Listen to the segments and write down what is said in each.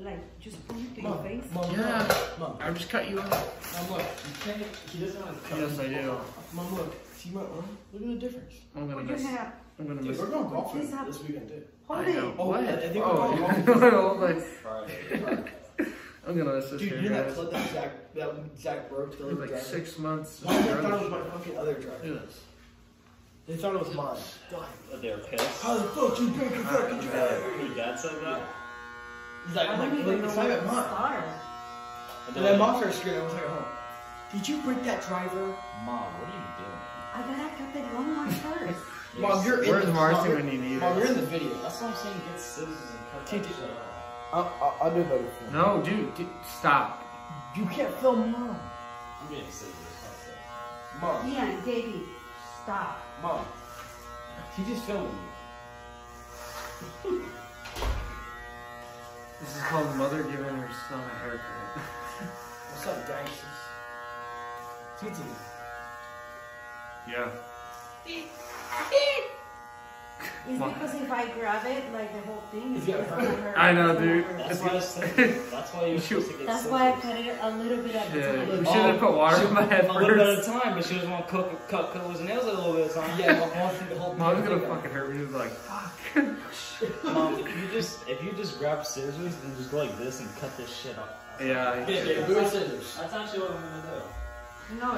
like just point it to your face? mom, Yeah. mom, I just cut you off. mom, look. You can't. He doesn't have to cut. Yes, I do. Mom, look. See my arm? Look at the difference. I'm gonna Put miss. your hand I'm gonna Dude, miss. we're going golfing This up. weekend too. Hold I know. it. Oh, What? I- I think we're oh, going I was like, Friday. I'm gonna miss this Dude, here, you know that guys. clip that Zach, that Zach broke It was like driver? six months. Why they Your thought it was my fucking other driver? Look at this. They thought it was mine. They're pissed. How the fuck you break a fucking driver? Your dad said that? He's like, I I'm don't like, even look, know it's where to even mine. start. And And they're then like, mom started screaming. I was like, home. Did you break that driver? Mom, what are you doing? I gotta cut the long one first. Mom, you're in Where's the Marcy Mom, when you need Mom, you're in the video. That's what I'm saying. Get scissors and cut T- that T- shit off. I'll, I'll, I'll do better for you. No, dude, dude, stop. You can't film mom. I'm getting scissors. That's it. Mom, Ian, Davey, stop. mom. He just filming you. This is called mother giving her son a haircut. What's up, gangsters? TT. Yeah. It's Why? because if I grab it, like the whole thing is gonna gonna hurt. hurt. I know, dude. hurt. That's why I was. That's why you're supposed to get That's scissors. why I cut it a little bit at a Shit. time. We should have oh, put water in my head a little bit at a time, but she doesn't want to cut, cut, cut his nails a little bit at a time. Yeah, mom wants me to hold Mom's gonna thing up. fucking hurt me. She's like, fuck. Oh, mom, if you just if you just grab scissors and just go like this and cut this shit off. Yeah. Yeah, yeah, do it scissors. That's actually what I'm gonna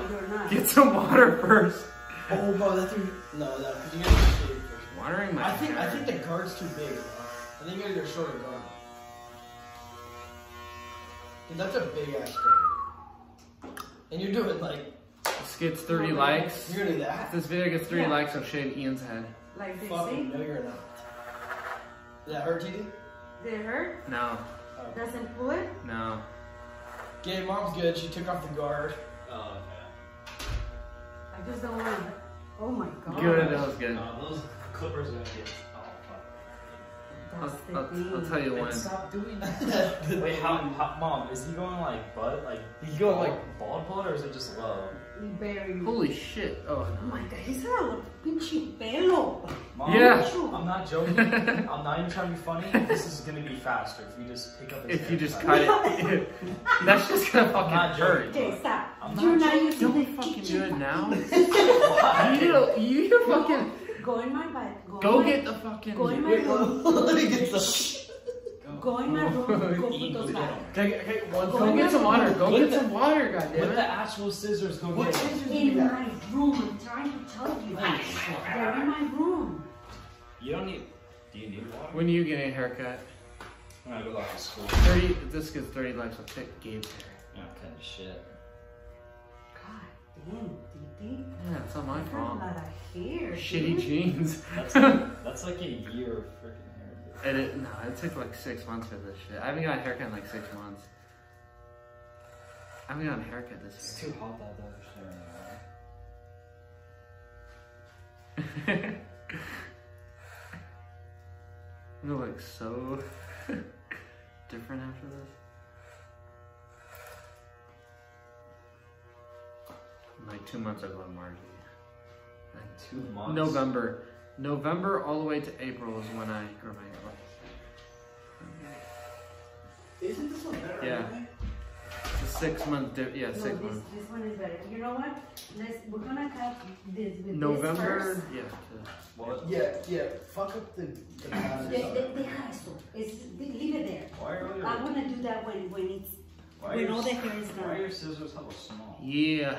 do. No, you're not. Get some water first. Oh, bro, that's too. No, no, because you gotta get shitty first. Watering my I think I think the guard's too big. I think you gotta get a shorter guard. Dude, that's a big ass guard. And you're doing like This gets 30 likes. you're gonna do If that. this video gets 30 Yeah. likes, I'll shave Ian's head. Like this, Fucking see? no, you're not. Did that hurt, TD? Did it hurt? No, Doesn't pull it? no. Yeah, mom's good. She took off the guard. Oh, okay. I just don't want to. Oh my god. Good, that was good. Uh, those clippers are gonna get. Oh I'll, I'll. I'll tell you fuck. when. Stop doing that. Wait, how, how, mom? Is he going like butt, like He's going bald- like- bald butt, or is it just low? Very. Holy shit. Oh, Oh my god, he's got a pinche pelo. Mom, Yeah. I'm not joking. I'm not even trying to be funny. This is gonna be faster if you just pick up his if you just cut it, that's just gonna I'm fucking not hurt. joking. Okay, stop. I'm You're not not joking. using Don't fucking do it now. Why? You need to, you need to fucking Go in my bed. Go, go my, get the fucking. Go in my Wait, room. let me get some. Go in my room. Go put those back. Okay, okay, one. Go Go get some water. Go get the- some water, With goddammit. the actual scissors, go What get scissors do In my room. I'm trying to tell you. They're in my room. You don't need. Do you need water? When are you getting a haircut? When I go back to school. 30, this gets 30 likes, I'll take Gabe's hair. Yeah, kind of shit. God damn, Titi. Yeah, it's not my I got a fault. lot of hair. Shitty dude. jeans. That's like, that's like a year of freaking hair. And it, no, it took like six months for this shit. I haven't got a haircut in like six months. I haven't got a haircut this It's this too hot that day for sharing year. You look so two months ago in March. Like Two months. November. November all the way to April is when I grow my hair. Isn't this one better? Yeah. anyway? It's a six month, di- yeah, No, six this, months. this one is better. You know what? Let's, we're gonna cut this with this November, first. yeah. What? Yeah, yeah. Fuck up the. the pattern or De- something. de- deja esto. It's, de- leave it there. Why are your, I wanna do that when, when it's, why when your, all the hair is done. why are done. your scissors hella small? Yeah.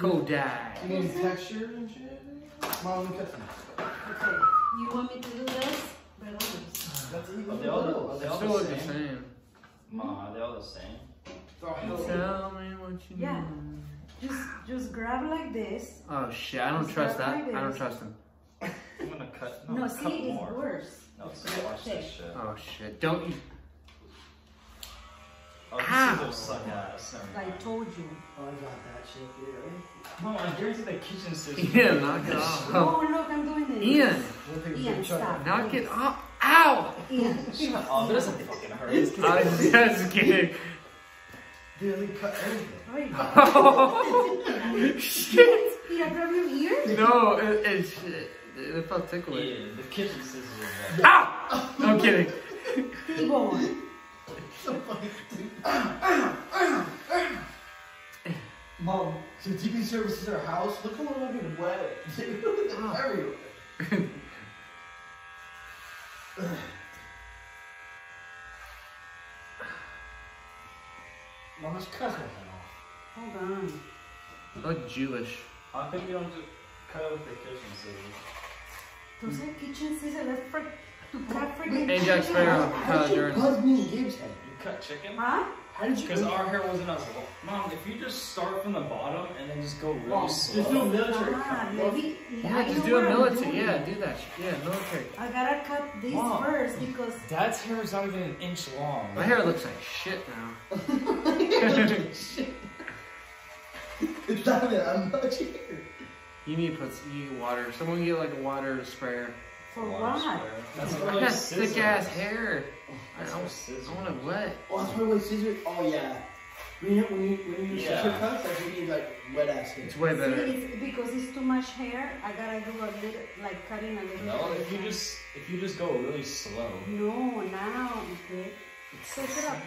Kodak. You need texture and shit? Mom, let me cut some. Okay, you want me to do this? Veloz. Uh, that's even Are they all, are they They all still the look the same? same. Ma, are they all the same? Hell yeah. Tell me what you Yeah. know. Just, just grab like this. Oh shit, I don't It's trust that. like I don't trust him. I'm gonna cut. No, No, cut see, it's more. worse. No, see, watch this shit. Oh shit. Don't you Oh, these Ow. scissors suck ass. I told you. Oh, I got that shit, dude. No, I guarantee the kitchen scissors. Ian, knock it off. Oh, look, I'm doing this. Ian, We'll take a Ian, stop. knock it off. Ow! Ian. Shut up, oh, it doesn't fucking hurt. I'm just kidding. Dude, let cut everything. Oh, shit! did I grab your ear? No, it, it, shit. it felt ticklish. Yeah, the kitchen scissors are Ow! No, I'm kidding. Keep going. so fucking stupid. Mom, so TV services our house. Look how long I've been wet. Dude, it's everywhere. Mom, let's cut that off. Hold on. You look Jewish. I think you don't just cut it with the kitchen scissors. Those are kitchen scissors. That's for to cut freaking Ajax chicken. Sparrow. How did you Jordan. buzz me in Gabe's head? You cut chicken? Huh? How did you? Because our hair wasn't as long. Mom, if you just start from the bottom and then just go really Mom, slow. there's no military. Ah, cut. maybe. Yeah, I just do a military. Yeah, do that. Yeah, military. I gotta cut this Mom. first because Dad's hair is not even an inch long. My hair looks like shit now. Shit. It's not even that much here. You need to put you need water. Someone get like a water sprayer. for Water what? sprayer. That's I for got thick ass hair. I, That's I, want- scissors. I want it wet. Oh, that's why with scissors. Oh yeah. When you when you when you use Yeah. scissor cuts, like you need like wet ass hair. It's way See, better. it's because it's too much hair. I gotta do a little, like cutting a little. No, bit. if you just if you just go really slow. No, now, okay. Search it up.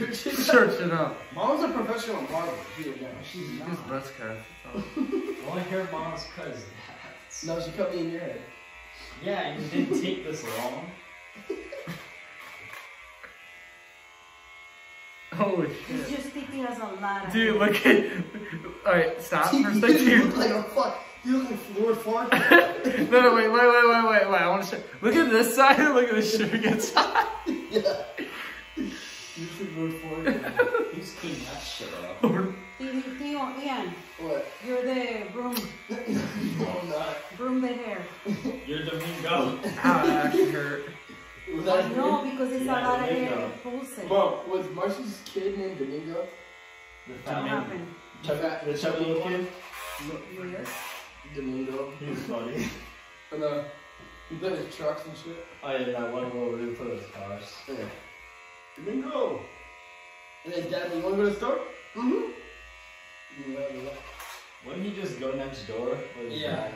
Search it up. Mom's a professional barber. She is. She's Just not. buzz cut. that's all. The only hair mom's cut is dad's. No, she cut me in your head. Yeah, and it didn't take this long. Holy It's shit. just Titi has a lot Dude, look at. Alright, stop for a you look second. like a fuck. You look like Lord Farquaad. no, no, wait, wait, wait, wait, wait, wait. I want to show. Look at this side and look at the sugar side. yeah. You should like Lord Farquaad. He's cleaned that shit up. Titi, Tio, Ian, what? you're the broom, No, I'm not. broom the hair. You're Domingo. Ow, that actually hurt. Was I that know because it's Yeah, a lot of there you hair go. that pulls it. Mom, was Marcy's kid named Domingo? The What fat man. happened? The fat- The chubby little kid. Yes. Domingo. He was funny. And uh, he built his trucks and shit. Oh yeah, that one where we put his cars. Yeah. Domingo. And his dad, you want to go to the store? Mm-hmm. Yeah, yeah. Wouldn't he just go next door? Yeah. dad?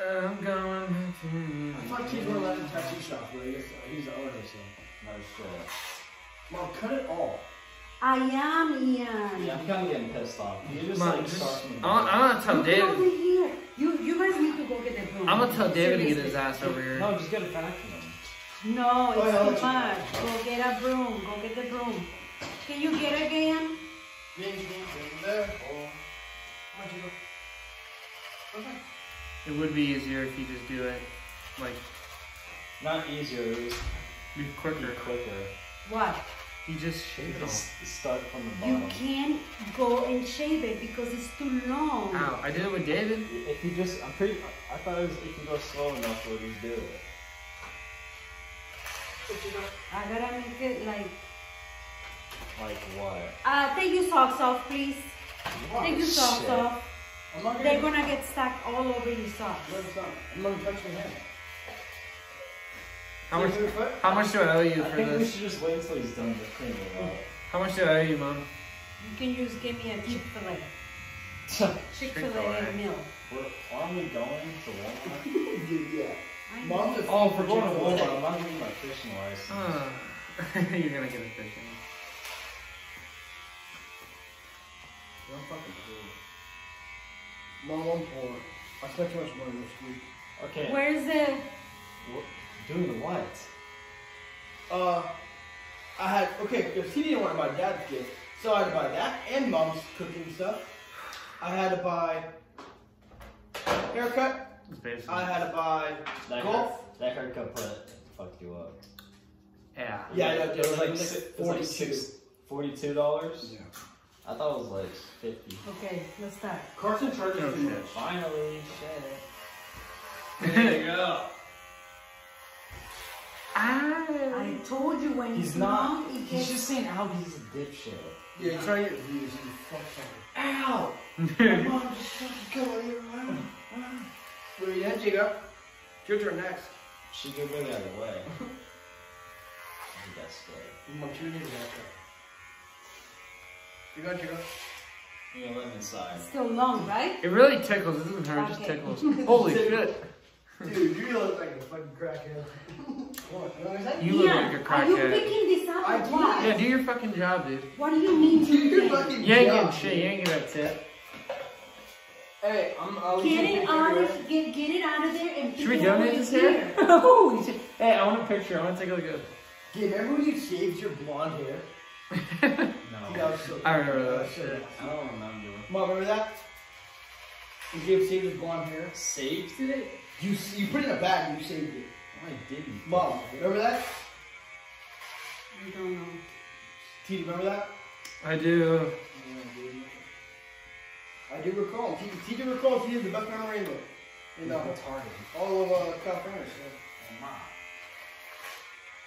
I'm going back to you. I thought kids were allowed in tattoo shops, but I guess he's the owner, so. No shit. Mom, cut it all. I am Ian. Yeah, I'm kind of getting pissed off. You just Mom, like just- start I'm. I'm gonna tell Look at David. over here. You, you guys need to go get the broom. I'm gonna tell David to get his ass over here. No, just get a vacuum. No, it's Oh, yeah, too let much. Go get a broom. Go get the broom. Can you get it again? Ding, ding, ding, there. Oh. Why'd you go? Okay. It would be easier if you just do it like Not easier, it was be quicker. quicker. What? You just shave it all. Just start from the You can't go and shave it because it's too long. Ow! I did it with David. If you just, I'm pretty, I thought it was if you go slow enough, we'll just do it. I gotta make it like. Like what? Uh, take your socks off, please. Take your socks shit. off. I'm They're gonna. gonna get stuck all over your socks. No, it's not. I'm gonna touch my hand. How much? Your foot? How much do I owe you I for think we this? should just wait until he's done with cleaning it up. How much do I owe you, mom? You can just give me a Chick Fil A. Chick Fil Chick-fil-A. A meal. We're, aren't we going to Walmart? Dude, yeah. I Mom's a oh, if we're going to Chick-fil-A. Walmart, I'm not getting my fishing license. Uh, you're gonna get a fishing. Don't fucking do it. Mom, I'm poor. I spent too much money this week. Okay. Where's the? Doing the what? Uh, I had okay because he didn't want to buy dad's gift, so I had to buy that and mom's cooking stuff. I had to buy haircut. It's basically. I had to buy That, golf. hair, that haircut put fucked you up. yeah. Yeah, yeah, know, it was like, it was si- like it 42. $42. Yeah. I thought it was like fifty. Okay, let's start. Carson charges No too shit. much. Finally, shit. There you go. Ah. I told you when He's it's not. long, it He's just saying Albie's a dipshit. Yeah, try your views. You fuck Ow! Mom, just fucking go here. Where you at, Jacob? It's your turn next. She get really out of the way. he got scared. Mom, two years after. You go, gonna let him inside. Still long, right? It really tickles. It doesn't hurt. It just tickles. Holy shit! Dude, you look like a fucking crackhead. what? You know what You look Ian, like a Are you crackhead. picking this up I or do. what? Yeah, do your fucking job, dude. What do you mean Dude, to you're fucking You ain't dumb. getting shit. You ain't getting that tip. Hey, I'm. I'll Get take it it out of get, get it out of there and Should we pick it up donate this your hair? Holy shit. Hey, I want a picture. I want to take a look at Dude, remember when you shaved your blonde hair? It. Dude, No. that was so I remember that shit. I don't remember. Mom, remember that? You gave saved his blonde hair. Saved it? You you put it in a bag and you saved it. No, I didn't. Mom, remember that? I don't know. T, remember that? I do. I do recall. T, T do recall. T is the best memory in the in uh, all of uh, California. Oh my.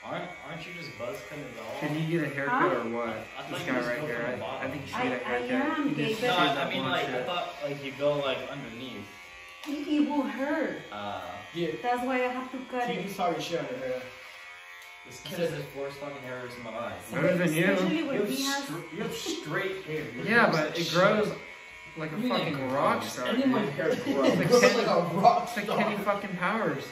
Aren't, aren't you just buzz cutting it all? Should he get a haircut Huh? or what? I This guy right here. I, I think you should I- get a I haircut. am He gay, just but- No, I, that I mean blonde like I shit. thought like you go like underneath. It, it will hurt. Uh, Yeah. That's why I have to cut T, it. you saw your shit on your hair. this kid has his worst fucking hair in my life. Better than you. Especially You when have, he has. you have straight hair. Your Yeah, but it grows like a You mean it fucking rock star. Anyone's dude. hair grows. Like It looks Ken- like a rock It's like star. Kenny fucking Powers.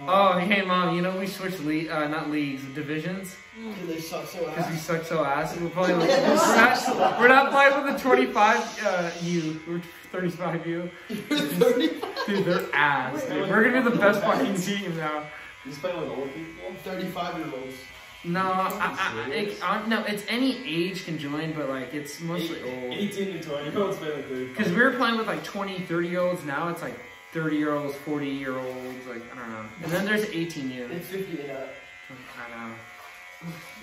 Oh, hey mom, you know we switched le- uh, not leagues, divisions, Dude, they suck so because we ass. suck so ass. We're playing. Like, we're, not, we're not playing with the 25 uh, U. We're 35 U. Dude, they're ass. Dude. We're gonna be the best fucking team now. You just playing with old people? 35 year olds. No, I, I, it, I, no, it's any age can join, but like it's mostly old. 18 to 20 year olds play like 35. Because we were playing with like 20, 30 year olds. Now it's like 30 year olds, 40 year olds. Like I don't know. And then there's 18 U. It's 50 and up. I know.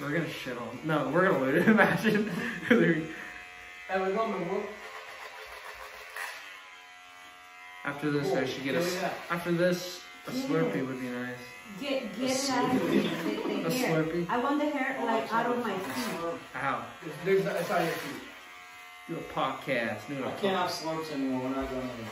We're gonna shit on. No, we're gonna lose. Imagine. They're- Hey, we got my work. after this, I should get a. After this, a Slurpee would be nice. Get get it out of the, the, A hair. Slurpee. I want the hair oh, like out of my feet. Ow. There's, there's, it's on your feet. Do a podcast. Do a I can't have slurps anymore. We're not going anymore.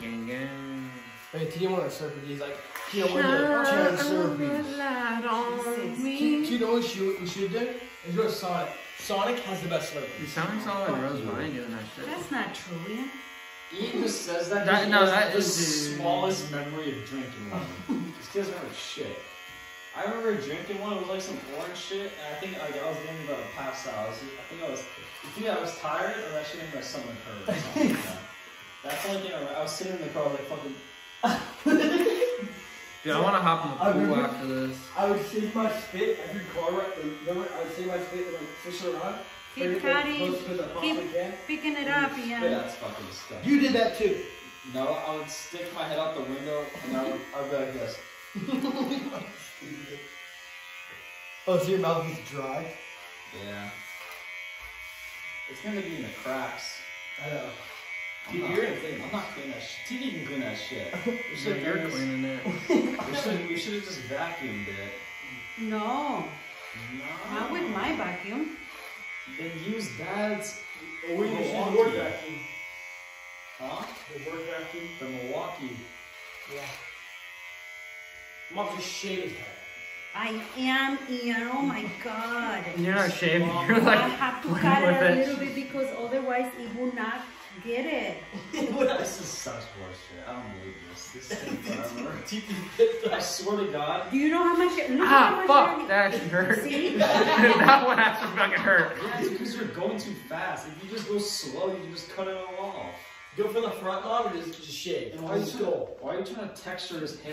Gang gang. Hey, T didn't want to surf. He's like, T don't want to chance surf me. light on Jesus. T, T know what you, you should do? Is go Sonic. Sonic has the best You slurpee. sound like Solid Rose Vine doing that shit. That's not true, Ian. Ian just says that. That- no, he has that the is- smallest memory of drinking one. This kid doesn't remember shit. I remember drinking one. It was like some orange shit, and I think like I was getting about to pass out. I, was, I think I was, I think I was tired, or that shit made my stomach hurt. That's the only thing I remember. I was sitting in the car, I was like fucking. Dude, I want to hop in I the pool remember- after this. I would save my spit every car ride. Remember, I would save my spit and like fish around. Keep Very, like, cutting. close to the possibly Keep can. picking it up, Yeah, Ian. that's fucking disgusting. You did that too. No, I would stick my head out the window, and I would, I would be like this. Oh, so your mouth is dry? Yeah. It's gonna be in the cracks. I know. I'm you're gonna clean. I'm not cleaning that shit. TV can clean that shit. We should you're have cleaning it. We should we should have just vacuumed it. No, No. not with my vacuum. Then use dad's. Oh, we Milwaukee. should work vacuum. Huh? The work vacuum. The Milwaukee. Yeah. Mom just shaved his head. I am Ian. Oh my god. You're not shaving. You're like. I have to cut it a little bit because otherwise it will not get it. this is such bullshit. I don't believe this. This is forever. I swear to God. Do you know how much? Look at how Ah, much fuck! That actually hurt. See? that one actually fucking hurt. Yeah, it's because you're going too fast. If you just go slow, you can just cut it all off. Go from the front, mom, or just, just shave? And Or why, are you just trying, why are you trying to texture his hair?